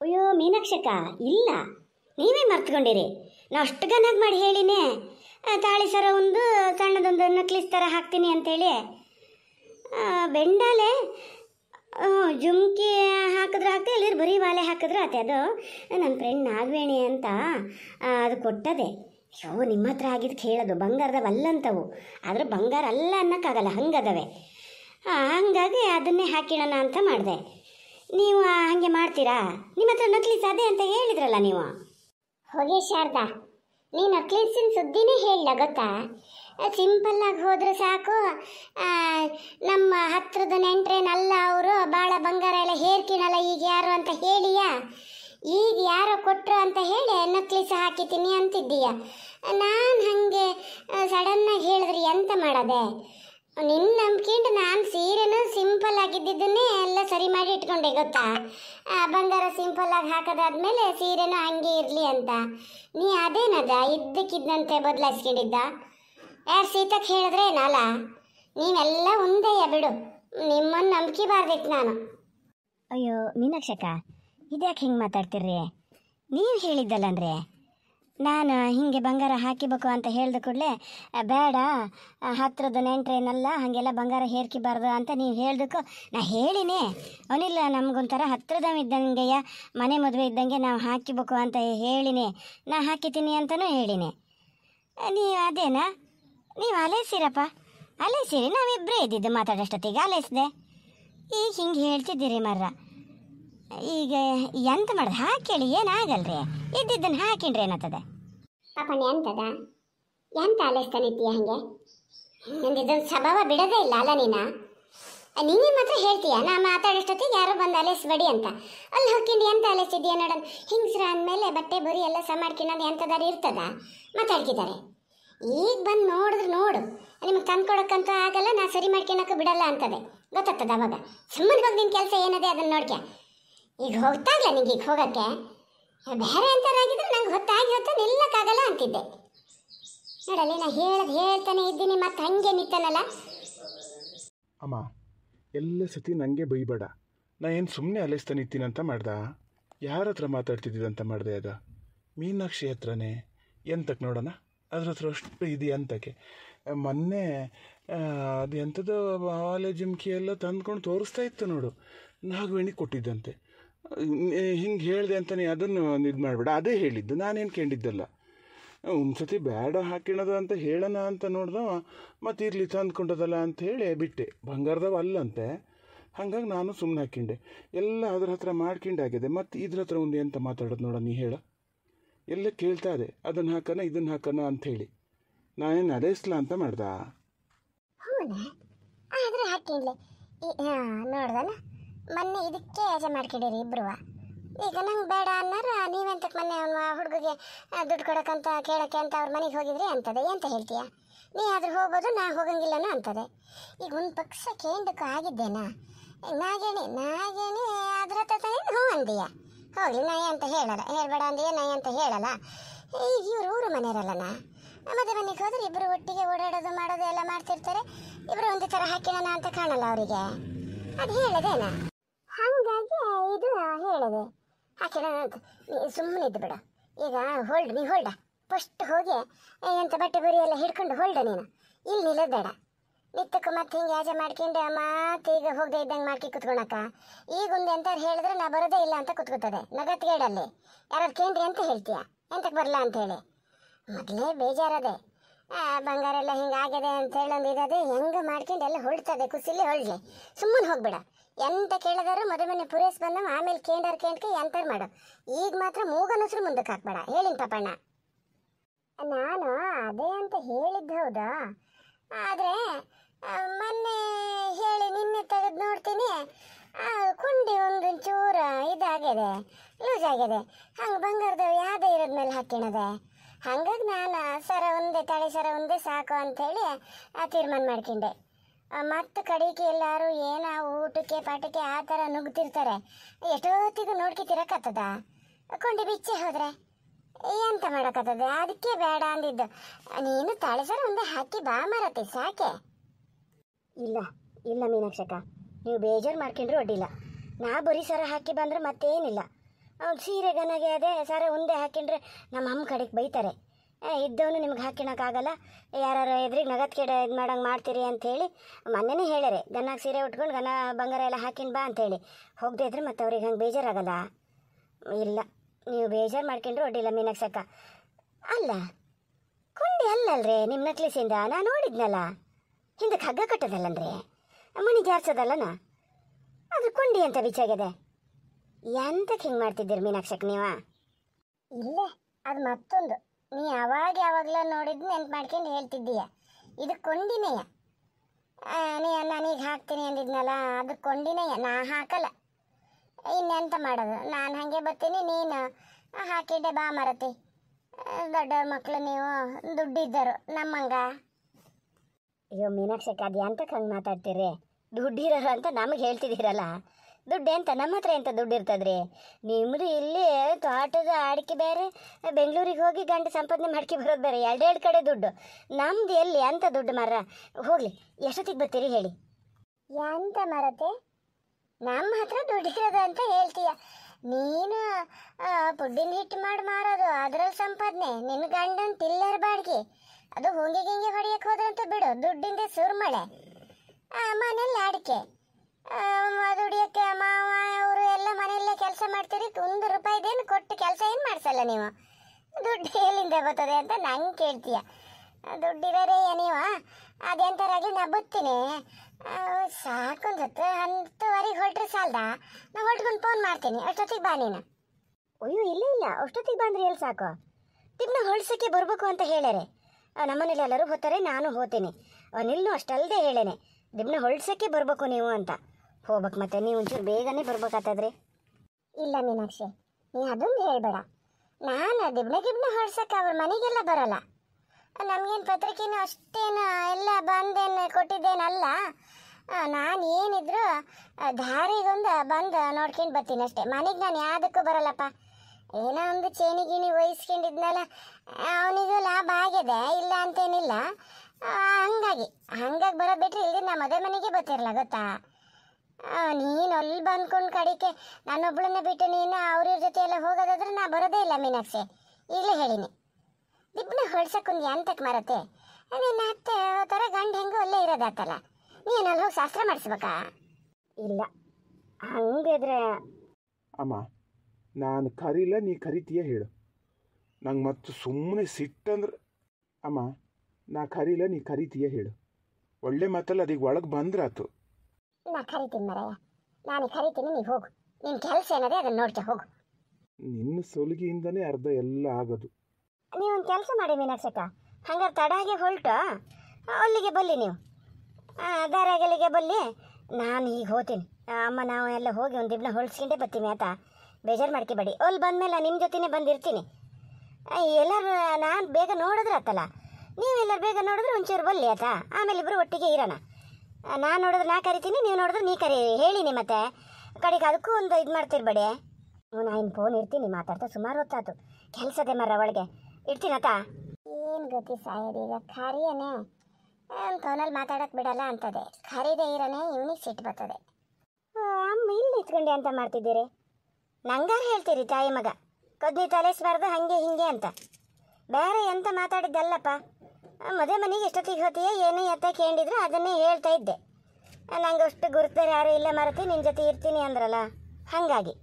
ಅಯ್ಯೋ ಮೀನಾಕ್ಷಕ ಇಲ್ಲ. ನೀವೇ ಮರ್ತ್ಕೊಂಡಿರಿ. ನಾ ಅಷ್ಟು ಗನಾಗಿ ಮಾಡಿ ಹೇಳಿನಿ ತಾಳಿ ಸರ ಒಂದು ಸಣ್ಣದೊಂದು ನಕ್ಲಿಸ್ ಥರ ಹಾಕ್ತೀನಿ ಅಂತೇಳಿ. ಬೆಂಡಾಲೆ ಜುಮ್ಕಿ ಹಾಕಿದ್ರೆ ಹಾಕ್ತೆ ಇಲ್ಲದ್ರೆ ಬರೀ ವಾಲೆ ಹಾಕಿದ್ರೆ ಆತೆ ಅದು ನನ್ನ ಫ್ರೆಂಡ್ ನಾಗವೇಣಿ ಅಂತ ಅದು ಕೊಟ್ಟದೆ. ಯೋ, ನಿಮ್ಮ ಹತ್ರ ಆಗಿದ್ದು ಹೇಳೋದು ಬಂಗಾರದವಲ್ಲಂತವು ಆದರೆ ಬಂಗಾರ ಅಲ್ಲ ಅನ್ನೋಕ್ಕಾಗಲ್ಲ, ಹಂಗದವೆ. ಹಂಗಾಗಿ ಅದನ್ನೇ ಹಾಕಿಡೋಣ ಅಂತ ಮಾಡಿದೆ. ನೀವು ಹಾಗೆ ಮಾಡ್ತೀರಾ? ನಿಮ್ಮ ಹತ್ರ ನಕ್ಲೀಸ್ ಅದೇ ಅಂತ ಹೇಳಿದ್ರಲ್ಲ ನೀವು? ಹೋಗಿ ಶಾರದಾ, ನೀ ನಕ್ಲಿಸಿನ ಸುದ್ದಿನೇ ಹೇಳಿಲ್ಲ ಗೊತ್ತಾ? ಸಿಂಪಲ್ ಆಗಿ ಹೋದ್ರೆ ಸಾಕು. ನಮ್ಮ ಹತ್ರದ ನೆಂಟ್ರೇನಲ್ಲ ಅವರು ಭಾಳ ಬಂಗಾರ ಎಲ್ಲ ಹೇರ್ಕಿನಲ್ಲ ಈಗ ಯಾರು ಅಂತ ಹೇಳಿಯಾ? ಈಗ ಯಾರೋ ಕೊಟ್ಟರು ಅಂತ ಹೇಳಿ ನಕ್ಲಿಸ್ ಹಾಕಿತೀನಿ ಅಂತಿದ್ದೀಯ? ನಾನು ಹಾಗೆ ಸಡನ್ನಾಗಿ ಹೇಳಿದ್ರಿ ಎಂತ ಮಾಡೋದೆ? ನಿನ್ನ ನಂಬ್ಕೊಂಡು ನಾನು ಸೀರೆನೂ ಸಿಂಪಲ್ ಆಗಿದ್ದಿದ್ದನ್ನೇ ಎಲ್ಲ ಸರಿ ಮಾಡಿ ಇಟ್ಕೊಂಡೆ, ಗೊತ್ತಾ? ಬಂಗಾರ ಸಿಂಪಲ್ ಆಗಿ ಹಾಕೋದಾದ್ಮೇಲೆ ಸೀರೆನೂ ಹಂಗೆ ಇರಲಿ ಅಂತ. ನೀ ಅದೇನದ ಇದ್ದಕ್ಕಿದ್ದಂತೆ ಬದಲಾಯಿಸ್ಕೊಂಡಿದ್ದ? ಯಾರು ಸೀತಕ್ಕೆ ಹೇಳಿದ್ರೆ ನಾಲ ನೀವೆಲ್ಲ ಒಂದೇಯ ಬಿಡು. ನಿಮ್ಮನ್ನು ನಂಬಿಕೆಬಾರ್ದಿತ್ತು ನಾನು. ಅಯ್ಯೋ ಮೀನಾಕ್ಷಕ ಇದ್ಯಾಕೆ ಹಿಂಗೆ ಮಾತಾಡ್ತೀರ್ರಿ? ನೀವು ಹೇಳಿದ್ದಲ್ಲಂದ್ರೆ ನಾನು ಹಿಂಗೆ ಬಂಗಾರ ಹಾಕಿಬೇಕು ಅಂತ ಹೇಳಿದ ಕೂಡಲೇ ಬೇಡ ಆ, ಹತ್ರದ ನೆಂಟ್ರೇನಲ್ಲ ಹಾಗೆಲ್ಲ ಬಂಗಾರ ಹೇರ್ಕಿಬಾರ್ದು ಅಂತ ನೀವು ಹೇಳಿದಕ್ಕು ನಾ ಹೇಳಿನೇ. ಅವನಿಲ್ಲ ನಮಗೊಂಥರ ಹತ್ರದ ಇದ್ದಂಗೆಯ ಮನೆ ಮದುವೆ ಇದ್ದಂಗೆ ನಾವು ಹಾಕಿಬೇಕು ಅಂತ ಹೇಳಿನಿ. ನಾ ಹಾಕಿತೀನಿ ಅಂತಲೂ ಹೇಳಿನಿ. ನೀವು ಅದೇನಾ? ನೀವು ಅಲೈಸಿರಪ್ಪ. ಅಲೇಸಿರಿ ನಾವಿಬ್ಬರೇ ಇದ್ದಿದ್ದು ಮಾತಾಡೋಷ್ಟೊತ್ತಿಗೆ ಅಲೈಸ್ದೆ. ಈಗ ಹಿಂಗೆ ಹೇಳ್ತಿದ್ದೀರಿ ಮರ್ರ. ಈಗ ಎಂತ ಮಾಡೋದು? ಹಾಕೇಳಿ ಏನಾಗಲ್ರಿ ಇದ್ದಿದ್ದನ್ನು ಹಾಕಿಂಡ್ರಿ ಏನಾಗ್ತದೆ? ಪಾಪಣ್ಣ ಎಂತದ ಎಂತ ಅಲೈಸ್ತಾನಿದ್ದೀಯ ಹಂಗೆ? ನಂದಿದ್ದೊಂದು ಸ್ವಭಾವ ಬಿಡೋದೇ ಇಲ್ಲ ಅಲ್ಲ ನೀನ? ನೀನೇ ಮಾತ್ರ ಹೇಳ್ತೀಯ? ನಾ ಮಾತಾಡೋಷ್ಟೊತ್ತಿಗೆ ಯಾರೋ ಬಂದು ಅಲೆಸ್ಬೇಡಿ ಅಂತ. ಅಲ್ಲಿ ಹೋಗ್ಕೊಂಡು ಎಂತ ಅಲೆಸಿದ್ಯಾ ನೋಡೋಣ. ಹಿಂಗ್ಸ್ರ ಅಂದಮೇಲೆ ಬಟ್ಟೆ, ಬರಿ ಎಲ್ಲ ಸಮಾಡ್ಕಿನ್ನೋದು ಎಂಥದಾರು ಇರ್ತದ? ಮಾತಾಡ್ಕಿದ್ದಾರೆ ಈಗ ಬಂದು ನೋಡಿದ್ರೆ ನೋಡು. ನಿಮಗೆ ತಂದ್ಕೊಡಕ್ಕಂತೂ ಆಗಲ್ಲ, ನಾ ಸರಿ ಮಾಡ್ಕೊಳಕ್ಕೂ ಬಿಡಲ್ಲ ಅಂತದೆ. ಗೊತ್ತಾಗ್ತದೆ ಅವಾಗ? ಸುಮ್ಮನೆ ಹೋಗಿ ನಿನ್ನ ಕೆಲಸ ಏನದೆ ಅದನ್ನು ನೋಡ್ಕೆ. ಈಗ ಹೋಗ್ತಾಗ್ಲ ನಿಂಗೆ ಈಗ ಹೋಗಕ್ಕೆ? ಬೇರೆ ಅಂತಾರಾಗಿದ್ರೆ ನಂಗೆ ಹೊತ್ತಾಗಿ ಹೊತ್ತು ನಿಲ್ಲಕ್ಕಾಗಲ್ಲ ಅಂತಿದ್ದೆ. ನೋಡಲ್ಲಿ ನಾ ಹೇಳದ್ ಹೇಳ್ತಾನೆ ಇದ್ದೀನಿ ಮತ್ತೆ ಹಂಗೆ ನಿಂತಾನಲ್ಲ. ಅಮ್ಮ ಎಲ್ಲ ಸತಿ ನನಗೆ ಬೈಬೇಡ. ನಾ ಏನು ಸುಮ್ಮನೆ ಅಲೆಸ್ತಾ ಅಂತ ಮಾಡ್ದ? ಯಾರ ಹತ್ರ ಮಾತಾಡ್ತಿದ್ದಂತ ಮಾಡಿದೆ ಅದ? ಮೀನಾಕ್ಷಿ ಹತ್ರನೇ? ಎಂತಕ್ಕೆ ನೋಡೋಣ? ಅದ್ರ ಹತ್ರ ಅಷ್ಟು ಇದೆಯಾ ಅಂತಕ್ಕೆ ಆ, ಮೊನ್ನೆ ಅದು ಎಂಥದ್ದು ಹಾಲೆ ಜಿಮ್ಕಿ ಎಲ್ಲ ತಂದ್ಕೊಂಡು ತೋರಿಸ್ತಾ ಇತ್ತು ನೋಡು. ನಾಗವೇಣಿ ಕೊಟ್ಟಿದ್ದಂತೆ. ಹಿಂಗೆ ಹೇಳಿದೆ ಅಂತ ನೀ ಅದನ್ನು ಇದು ಮಾಡಬೇಡ. ಅದೇ ಹೇಳಿದ್ದು. ನಾನೇನು ಕೇಳಿದ್ದಲ್ಲ. ಒಂದು ಸತಿ ಬೇಡ ಹಾಕಿಣದ ಅಂತ ಹೇಳೋಣ ಅಂತ ನೋಡ್ದವ ಮತ್ತೆ ಇರಲಿ ತಂದ್ಕೊಂಡದಲ್ಲ ಅಂತ ಹೇಳಿ ಬಿಟ್ಟೆ. ಬಂಗಾರದವ ಅಲ್ಲಂತೆ. ಹಂಗಾಗಿ ನಾನು ಸುಮ್ಮನೆ ಹಾಕಿಂಡೆ. ಎಲ್ಲ ಅದ್ರ ಹತ್ರ ಮಾಡ್ಕೊಂಡಾಗಿದೆ ಮತ್ತು ಇದ್ರ ಹತ್ರ ಒಂದು ಎಂತ ಮಾತಾಡೋದು ನೋಡ ನೀ ಹೇಳ. ಎಲ್ಲ ಕೇಳ್ತಾ ಇದೆ. ಅದನ್ನು ಹಾಕೋಣ ಇದನ್ನು ಹಾಕೋಣ ಅಂತ ಹೇಳಿ. ನಾನೇನು ಅದೇಸ್ಲ ಅಂತ ಮಾಡ್ದ? ನೋಡ್ದಲ್ಲ? ಮೊನ್ನೆ ಇದಕ್ಕೆ ಯಜ ಮಾಡ್ಕೊಂಡಿರಿ ಇಬ್ರು? ಈಗ ನಂಗೆ ಬೇಡ ಅನ್ನಾರ ನೀವೆಂತಕ್ಕೆ ಮೊನ್ನೆ ಅವನ ಹುಡುಗಿಗೆ ದುಡ್ಡು ಕೊಡೋಕ್ಕಂತ ಕೇಳೋಕ್ಕೆ ಅಂತ ಅವ್ರ ಮನೆಗೆ ಹೋಗಿದ್ರಿ ಅಂತದೆ. ಎಂತ ಹೇಳ್ತೀಯಾ? ನೀ ಆದ್ರೂ ಹೋಗ್ಬೋದು, ನಾ ಹೋಗಂಗಿಲ್ಲನೋ ಅಂತದೆ. ಈಗ ಒಂದು ಪಕ್ಷ ಕೇಂದ್ರಕ್ಕೂ ಆಗಿದ್ದೇನಾ? ನಾಗೇಣಿ ನಾಗೇಣಿ, ಅದ್ರ ತಗೊಂಡು ಹ್ಞೂ ಅಂದೀಯ? ಹೋಗ್ಲಿ, ನಾಯಿ ಅಂತ ಹೇಳಲ್ಲ, ಹೇಳ್ಬೇಡ ಅಂದೀಯ, ನಾಯಿ ಅಂತ ಹೇಳಲ್ಲ? ಈಗ ಇವ್ರು ಊರು ಮನೆಯವರಲ್ಲನಾ ಮದುವೆ ಮನೆಗೆ ಹೋದ್ರೆ ಇಬ್ಬರು ಒಟ್ಟಿಗೆ ಓಡಾಡೋದು, ಮಾಡೋದು ಎಲ್ಲ ಮಾಡ್ತಿರ್ತಾರೆ. ಇಬ್ಬರು ಒಂದೇ ಥರ ಹಾಕಿನ ಅಂತ ಕಾಣಲ್ಲ ಅವರಿಗೆ. ಅದು ಹೇಳದೇನ? ಇದು ಹೇಳಿದೆ. ಆಕೆ ಸುಮ್ಮನೆ ಇದ್ದು ಬಿಡ ಈಗ ಹೋಲ್ಡ್ ನೀ ಹೋಲ್ಡ ಫಸ್ಟ್ ಹೋಗಿ ಎಂಥ ಬಟ್ಟೆ ಬರಿ ಎಲ್ಲ ಹಿಡ್ಕೊಂಡು ಹೋಲ್ಡ ನೀನು. ಇಲ್ಲಿ ನಿಲ್ಲೋದು ನಿತ್ತಕ್ಕೂ ಮತ್ತೆ ಹಿಂಗೆ ಯಾಜ ಮಾಡ್ಕೊಂಡು ಮತ್ತೆ ಈಗ ಹೋಗದೆ ಇದ್ದಂಗೆ ಮಾಡ್ಕಿ ಕುತ್ಕೊಳಕ. ಈಗ ಒಂದು ಎಂತ ಹೇಳಿದ್ರೆ ನಾ ಬರೋದೇ ಇಲ್ಲ ಅಂತ ಕುತ್ಕೋತದೆ. ನಗತ್ಗೇಡಲ್ಲಿ. ಯಾರು ಕೇಂದ್ರಿ ಅಂತ ಹೇಳ್ತೀಯ? ಎಂತಕ್ಕೆ ಬರಲ್ಲ ಅಂತ ಹೇಳಿ. ಮೊದಲೇ ಬೇಜಾರದೆ. ಬಂಗಾರ ಎಲ್ಲ ಹಿಂಗಾಗಿದೆ ಅಂತ ಹೇಳೋದು ಇದಾದೆ ಹೆಂಗೆ ಮಾಡ್ಕೊಂಡು ಎಲ್ಲ ಹೊಳ್ತದೆ ಕುಸಿಲಿ ಹೊಳ್ಳಿ ಸುಮ್ಮನೆ ಹೋಗ್ಬೇಡ. ಎಂತ ಕೇಳಿದಾರು ಮದುವೆ ಮನೆ ಪೂರೈಸ್ ಬಂದ ಆಮೇಲೆ ಕೇಂದ್ರ ಎಂತಾರು ಮಾಡು. ಈಗ ಮಾತ್ರ ಮೂಗನಸ್ರು ಮುಂದಕ್ಕೆ ಹಾಕ್ಬೇಡ. ಹೇಳಿನ ಪಾಪಣ್ಣ. ನಾನು ಅದೇ ಅಂತ ಹೇಳಿದ್ದೆ ಹೌದಾ? ಆದರೆ ಮೊನ್ನೆ ಹೇಳಿ ನಿನ್ನೆ ತೆಗೆದು ನೋಡ್ತೀನಿ. ಕುಂಡಿ ಒಂದು ಚೂರ ಇದಾಗಿದೆ ಲೂಸ್ ಆಗಿದೆ ಹಂಗೆ ಬಂಗಾರದ ಯಾವುದೇ ಇರೋದ ಮೇಲೆ ಹಾಕಿಣದೆ ಹಂಗಾಗಿ ನಾನು ಸರ ಒಂದೇ ತಾಳಿ, ಸರ ಒಂದೇ ಸಾಕು ಆ, ತೀರ್ಮಾನ ಮಾಡ್ಕೊಂಡೆ. ಮತ್ತು ಕಡೆಗೆ ಎಲ್ಲರೂ ಏನೋ ಊಟಕ್ಕೆ, ಪಾಠಕ್ಕೆ ಆ ಥರ ನುಗ್ತಿರ್ತಾರೆ ಎಷ್ಟೊತ್ತಿಗೂ ನೋಡ್ಕೊತಿರಕತ್ತದ ಕೊಂಡಿ ಬಿಚ್ಚೆ ಹೋದ್ರೆ ಎಂತ ಮಾಡಕತ್ತದ ಅದಕ್ಕೆ ಬೇಡ ಅಂದಿದ್ದು. ನೀನು ತಾಳೆ, ಸರ ಒಂದೇ ಹಾಕಿ ಬಾ ಮಾರತ್ತೆ, ಸಾಕೆ? ಇಲ್ಲ ಇಲ್ಲ ಮೀನಾಕ್ಷಕ ನೀವು ಬೇಜಾರು ಮಾಡ್ಕೊಂಡ್ರು ಅಡ್ಡಿಲ್ಲ. ನಾ ಬರೀ ಸರ ಹಾಕಿ ಬಂದ್ರೆ ಮತ್ತೇನಿಲ್ಲ. ಅವ್ನು ಸೀರೆ ಗನಗೆ ಅದೇ ಸಾರೆ ಒಂದೇ ಹಾಕಿಂಡ್ರೆ ನಮ್ಮ ಅಮ್ಮ ಕಡೆಗೆ ಬೈತಾರೆ. ಇದ್ದವನು ನಿಮ್ಗೆ ಹಾಕಿಣಕ್ಕಾಗಲ್ಲ. ಯಾರು ಎದ್ರಿಗೆ ನಗದ್ ಕೆಡ ಇದು ಮಾಡಂಗೆ ಮಾಡ್ತೀರಿ ಅಂಥೇಳಿ ಮೊನ್ನೆನೇ ಹೇಳ್ಯಾರೆ. ಗನ್ನಾಗ ಸೀರೆ ಉಟ್ಕೊಂಡು ಗನ ಬಂಗಾರ ಎಲ್ಲ ಹಾಕಿನ್ ಬಾ ಅಂತೇಳಿ ಹೋಗದೆ ಇದ್ರೆ ಮತ್ತೆ ಅವ್ರಿಗೆ ಹಂಗೆ ಬೇಜಾರಾಗಲ್ಲ? ಇಲ್ಲ, ನೀವು ಬೇಜಾರು ಮಾಡ್ಕೊಂಡ್ರು ಒಡ್ಡಿಲ್ಲ ಮೀನಾಕ್ಷಕ್ಕ. ಅಲ್ಲ, ಕೊಂಡಿ ಅಲ್ಲಲ್ರಿ ನಿಮ್ಮ ನಕ್ಲಿಸಿಂದ? ನಾನು ನೋಡಿದ್ನಲ್ಲ. ಹಿಂದಕ್ಕೆ ಹಗ್ಗ ಕಟ್ಟದಲ್ಲನ್ರಿ ಮಣಿ ಜಾರ್ಸೋದಲ್ಲನ ಅದು ಕೊಂಡಿ ಅಂತ ಬಿಚ್ಚಾಗಿದೆ. ಎಂತಕ್ಕೆ ಹಿಂಗೆ ಮಾಡ್ತಿದ್ದೀರಿ ಮೀನಾಕ್ಷಕ್ ನೀವ? ಇಲ್ಲ ಅದು ಮತ್ತೊಂದು. ನೀ ಯಾವಾಗ ಯಾವಾಗಲ ನೋಡಿದ್ ನೆನ್ಪು ಮಾಡ್ಕೊಂಡು ಹೇಳ್ತಿದ್ದೀಯ. ಇದು ಕೊಂಡಿನಯ್ಯ. ನೀ ನಾನೀಗ ಹಾಕ್ತೀನಿ ಅಂದಿದ್ನಲ್ಲ ಅದು ಕೊಂಡಿನಯ್ಯ. ನಾ ಹಾಕಲ್ಲ. ಇನ್ನೆಂತ ಮಾಡೋದು? ನಾನು ಹಾಗೆ ಬರ್ತೀನಿ ನೀನು ಹಾಕಿದ್ದೆ ಬಾ ಮರತಿ. ದೊಡ್ಡವ್ರ ಮಕ್ಕಳು ನೀವು ದುಡ್ಡಿದ್ದರು. ನಮ್ಮಂಗ. ಅಯ್ಯೋ ಮೀನಾಕ್ಷಕ್ಕ ಅದು ಎಂತಕ್ಕೆ ಹಂಗೆ ಮಾತಾಡ್ತೀರಿ? ದುಡ್ಡಿರೋರು ಅಂತ ನಮಗೆ ಹೇಳ್ತಿದ್ದೀರಲ್ಲ. ದುಡ್ಡು ಎಂತ ನಮ್ಮ ಹತ್ರ ಎಂತ ದುಡ್ಡು ಇರ್ತದ್ರಿ? ನಿಮ್ಮದು ಇಲ್ಲಿ ತೋಟದ ಅಡಿಕೆ ಬೇರೆ, ಬೆಂಗಳೂರಿಗೆ ಹೋಗಿ ಗಂಡ ಸಂಪಾದನೆ ಮಾಡ್ಕೊ ಬರೋದು ಬೇರೆ, ಎರಡೆರಡು ಕಡೆ ದುಡ್ಡು. ನಮ್ದು ಎಲ್ಲಿ ಅಂತ ದುಡ್ಡು ಮರ ಹೋಗ್ಲಿ, ಎಷ್ಟೊತ್ತಿಗೆ ಬರ್ತೀರಿ ಹೇಳಿ? ಎಂತ ಮರತೆ ನಮ್ಮ ಹತ್ರ ದುಡ್ಡಿರೋದು ಅಂತ ಹೇಳ್ತೀಯ. ನೀನು ಪುಡ್ಡಿನ ಹಿಟ್ಟು ಮಾಡಿ ಮಾರೋದು, ಅದರಲ್ಲಿ ಸಂಪಾದನೆ, ನಿನ್ನ ಗಂಡನ ಟಿಲ್ಲರ್ ಬಾಡಿಗೆ. ಅದು ಹೊಂಗೆ ಗಿಂಗೆ ಹೊಡಿಯಕ್ಕೆ ಹೋದ್ರಂತ ಬಿಡು, ದುಡ್ಡಿಂದ ಸುರ್ಮಳೆ. ಮನೇಲಿ ಅಡಿಕೆ. ದುಡಿಯಕ್ಕೆ ಮಾವ ಅವರು ಎಲ್ಲ ಮನೆಯಲ್ಲೇ ಕೆಲಸ ಮಾಡ್ತೀರಿ ಒಂದು ರೂಪಾಯಿದೇನು ಕೊಟ್ಟು ಕೆಲಸ ಏನು ಮಾಡಿಸಲ್ಲ ನೀವು? ದುಡ್ಡು ಎಲ್ಲಿಂದ ಬರ್ತದೆ ಅಂತ ನಂಗೆ ಕೇಳ್ತೀಯ. ದುಡ್ಡಿರೋರೇ ನೀವ? ಅದೆಂತರಾಗ್ಲಿ ನಾ ಬತ್ತೀನಿ. ಆ, ಸಾಕೊಂದು ಹೊತ್ತು ಹತ್ತುವರೆಗೆ ಹೊರಟ್ರೆ ಸಾಲ್ದ? ನಾ ಹೊರಟ್ಕೊಂಡು ಫೋನ್ ಮಾಡ್ತೀನಿ. ಅಷ್ಟೊತ್ತಿಗೆ ಬಾ ನೀನು. ಅಯ್ಯೋ ಇಲ್ಲ ಇಲ್ಲ ಅಷ್ಟೊತ್ತಿಗೆ ಬಂದ್ರೆ ಎಲ್ಲಿ ಸಾಕು? ತಿಮ್ಮನ್ನ ಹೊಳ್ಸಕ್ಕೆ ಬರಬೇಕು ಅಂತ ಹೇಳ್ಯಾರೆ. ನಮ್ಮನೇಲಿ ಎಲ್ಲರೂ ಹೋಗ್ತಾರೆ ನಾನು ಹೋಗ್ತೀನಿ. ನಿಲ್ಲು ಅಷ್ಟಲ್ಲದೆ ಹೇಳೇನೆ. ದಿಬ್ನ ಹೊಳ್ಸಕ್ಕೆ ಬರಬೇಕು ನೀವು ಅಂತ. ಹೋಗ್ಬೇಕು ಮತ್ತೆ ನೀವು ಒಂಚೂರು ಬೇಗನೆ ಬರ್ಬೇಕಾಗ್ತದ್ರಿ. ಇಲ್ಲ ಮೀನಾಕ್ಷಿ, ನೀ ಅದೊಂದು ಹೇಳ್ಬೇಡ. ನಾನು ದಿಬ್ನ ಗಿಬ್ನ ಹೊಡ್ಸಕ್ಕೆ ಅವ್ರ ಮನೆಗೆಲ್ಲ ಬರಲ್ಲ. ನಮಗೇನು ಪತ್ರಿಕೆನೂ ಅಷ್ಟೇನು ಎಲ್ಲ ಬಂದೇನು ಕೊಟ್ಟಿದ್ದೇನಲ್ಲ. ನಾನು ಏನಿದ್ರು ದಾರಿಗೊಂದು ಬಂದು ನೋಡ್ಕೊಂಡು ಬರ್ತೀನಿ ಅಷ್ಟೇ. ಮನೆಗೆ ನಾನು ಯಾವುದಕ್ಕೂ ಬರಲ್ಲಪ್ಪ. ಏನೋ ಒಂದು ಚೇಣಿ ಗೀಣಿ ವಹಿಸ್ಕೊಂಡಿದ್ನಲ್ಲ, ಅವನಿಗೂ ಲಾಭ ಆಗಿದೆ, ಇಲ್ಲ ಅಂತೇನಿಲ್ಲ. ಹಂಗಾಗಿ ಹಂಗಾಗಿ ಬರೋದು ಬಿಟ್ಟರೆ ಇಲ್ಲಿ ನಮ್ಮ ಅದೇ ಮನೆಗೆ ಬರ್ತಿರಲ್ಲ ಗೊತ್ತಾ? ನೀನು ಅಲ್ಲಿ ಬಂದ್ಕೊಂಡು ಕಡಿಕೆ. ನಾನೊಬ್ಳನ್ನ ಬಿಟ್ಟು ನೀನು ಅವ್ರ ಜೊತೆ ಎಲ್ಲ ಹೋಗೋದಾದ್ರೆ ನಾ ಬರೋದೇ ಇಲ್ಲ ಮೀನಾಕ್ಷಿ. ಈಗಲೇ ಹೇಳಿನಿ. ಇಬ್ಬನ ಹೊಳ್ಸಕ್ಕೊಂದು ಎಂತಕ್ಕೆ ಮರತೆ ನಿನ್ನ ಅತ್ತೆ ಥರ ಗಂಡ ಹೆಂಗೆ ಅಲ್ಲೇ ಇರೋದಾತಲ್ಲ. ನೀನು ಅಲ್ಲಿ ಹೋಗಿ ಶಾಸ್ತ್ರ ಮಾಡಿಸ್ಬೇಕಾ? ಇಲ್ಲ. ಹಂಗಿದ್ರೆ ಅಮ್ಮ, ನಾನು ಕರೀಲ ನೀ ಕರಿತೀಯ ಹೇಳು. ನಂಗೆ ಮತ್ತು ಸುಮ್ಮನೆ ಸಿಟ್ಟಂದ್ರೆ ಅಮ್ಮ, ನಾ ಕರೀಲ ನೀ ಕರಿತೀಯ ಹೇಳು. ಒಳ್ಳೆ ಮಾತಲ್ಲ ಅದೀಗ ಒಳಗೆ ಬಂದ್ರಾತು. ನಾ ಕರಿತೀನಿ ಮರಯ್ಯ. ನಾನು ಕರಿತೀನಿ ನೀವು ಹೋಗು. ನಿನ್ನ ಕೆಲಸ ಏನದೆ ಅದನ್ನು ನೋಡ್ಕೆ ಹೋಗು. ನಿನ್ನ ಸೊಲಗಿಯಿಂದನೇ ಅರ್ಧ ಎಲ್ಲ ಆಗೋದು. ನೀವು ಒಂದು ಕೆಲಸ ಮಾಡಿ ಮೀನಾಕ್ಷಕ್ಕ. ಹಂಗಾರೆ ತಡಾಗೆ ಹೊಲ್ಟು? ಅಲ್ಲಿಗೆ ಬಲ್ಲಿ ನೀವು. ದಾರಾಗಲಿಗೆ ಬಲ್ಲಿ? ನಾನು ಈಗ ಹೋತೀನಿ ಅಮ್ಮ ನಾವು ಎಲ್ಲ ಹೋಗಿ ಒಂದು ದಿಬ್ಬನ ಹೊಳ್ಸ್ಕೊಂಡೇ ಬರ್ತೀನಿ ಆಯ್ತಾ? ಬೇಜಾರು ಮಾಡ್ಕೊಬೇಡಿ. ಅಲ್ಲಿ ಬಂದಮೇಲೆ ನಿಮ್ಮ ಜೊತೆನೇ ಬಂದಿರ್ತೀನಿ. ಎಲ್ಲರೂ ನಾನು ಬೇಗ ನೋಡಿದ್ರೆ ಆತಲ್ಲ ನೀವೆಲ್ಲರೂ ಬೇಗ ನೋಡಿದ್ರೆ ಒಂಚೂರು ಬಲ್ಲಿ ಆಯ್ತಾ? ಆಮೇಲೆ ಇಬ್ಬರು ಒಟ್ಟಿಗೆ ಇರೋಣ. ನಾನು ನೋಡಿದ್ರೆ ನಾ ಕರಿತೀನಿ ನೀವು ನೋಡಿದ್ರೆ ನೀ ಕರಿ ಹೇಳಿನಿ ಮತ್ತೆ. ಕಡೆಗೆ ಅದಕ್ಕೂ ಒಂದು ಇದು ಮಾಡ್ತಿರ್ಬೇಡಿ. ಹ್ಞೂ ನಾ ಇನ್ನು ಫೋನ್ ಇರ್ತೀನಿ ಮಾತಾಡ್ತಾ ಸುಮಾರು ಹೊತ್ತಾಯ್ತು ಕೆಲಸದೆ ಮರ ಒಳಗೆ ಇಡ್ತೀನತ್ತ ಏನು ಗತಿ ಸಾಯರಿ ಈಗ ಖಾರಿಯನೇ ಫೋನಲ್ಲಿ ಮಾತಾಡಕ್ಕೆ ಬಿಡಲ್ಲ ಅಂತದೆ. ಖಾರಿದೇ ಇರೋನೇ ಇವನಿಗೆ ಸಿಟ್ಟು ಬರ್ತದೆ. ಅಮ್ಮ ಇಲ್ಲಿ ನಿಂತ್ಕೊಂಡೆ ಅಂತ ಮಾಡ್ತಿದ್ದೀರಿ? ನಂಗಾರು ಹೇಳ್ತೀರಿ ತಾಯಿ ಮಗ. ಕದ್ನಿ ತಲೆಸ್ಬಾರ್ದು ಹಾಗೆ ಹಿಂಗೆ ಅಂತ. ಬೇರೆ ಎಂತ ಮಾತಾಡಿದ್ದಲ್ಲಪ್ಪ? ಮದುವೆ ಮನೆಗೆ ಎಷ್ಟೊತ್ತಿಗೆ ಹೋತೀಯ, ಏನು ಎತ್ತ ಕೇಳಿದ್ರು ಅದನ್ನೇ ಹೇಳ್ತಾ ಇದ್ದೆ. ನಂಗೆ ಅಷ್ಟು ಗುರುತಾರೆ ಯಾರು ಇಲ್ಲ ಮರತಿ ನಿನ್ನ ಜೊತೆ ಇರ್ತೀನಿ ಅಂದ್ರಲ್ಲ? ಹಾಗಾಗಿ.